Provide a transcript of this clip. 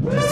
you